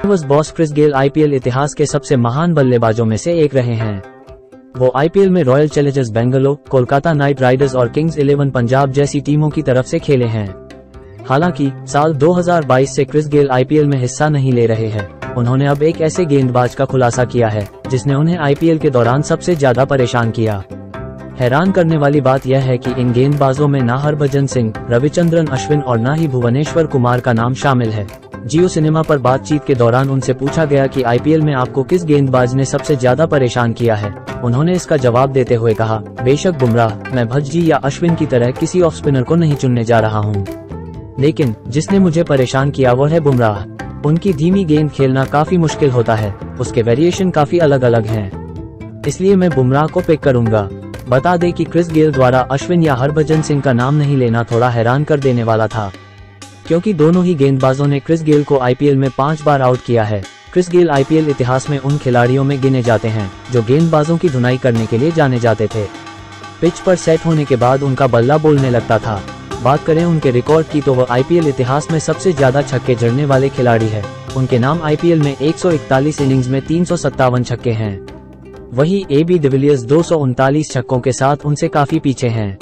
Boss boss Chris Gayle IPL इतिहास के सबसे महान बल्लेबाजों में से एक रहे हैं। वो आईपीएल में Royal Challengers Bangalore Kolkata Knight Riders और किंग्स इलेवन पंजाब जैसी टीमों की तरफ़ से खेले हैं। हालाँकि, साल 2022 से क्रिस गेल आईपीएल में हिस्सा नहीं ले रहे हैं। उन्होंने अब एक ऐसे गेंदबाज का खुलासा किया है, जिसने उन्हें आईपीएल के दौरान सबसे ज़्यादा परेशान किया। हैरान करने वाली बात यह है कि इन गेंदबाजों में ना हरभजन सिंह, रविचंद्रन अश्विन और न ही भुवनेश्वर कुमार का नाम शामिल है। जियो सिनेमा पर बातचीत के दौरान उनसे पूछा गया कि आईपीएल में आपको किस गेंदबाज ने सबसे ज़्यादा परेशान किया है। उन्होंने इसका जवाब देते हुए कहा, बेशक बुमराह, मैं भज्जी या अश्विन की तरह किसी ऑफ़ स्पिनर को नहीं चुनने जा रहा हूँ। लेकिन, जिसने मुझे परेशान किया वो है बुमराह। उनकी धीमी गेंद खेलना काफ़ी मुश्किल होता है, उसके वेरिएशन काफ़ी अलग अलग हैं। इसलिए मैं बुमराह को पिक करूँगा। बता दें कि क्रिस गेल द्वारा अश्विन या हरभजन सिंह का नाम नहीं लेना थोड़ा हैरान कर देने वाला था। क्योंकि दोनों ही गेंदबाजों ने क्रिस गेल को आईपीएल में पाँच बार आउट किया है। क्रिस गेल आईपीएल इतिहास में उन खिलाड़ियों में गिने जाते हैं, जो गेंदबाजों की धुनाई करने के लिए जाने जाते थे। पिच पर सेट होने के बाद उनका बल्ला बोलने लगता था। बात करें उनके रिकॉर्ड की तो वह आईपीएल इतिहास में सबसे ज़्यादा छक्के जड़ने वाले खिलाड़ी है। उनके नाम आईपीएल में एक सौ इकतालीस इनिंग्स में तीन सौ सत्तावन छक्के हैं। वही ए बी डिविलियर्स दो सौ उनतालीस छक्कों के साथ उनसे काफ़ी पीछे हैं।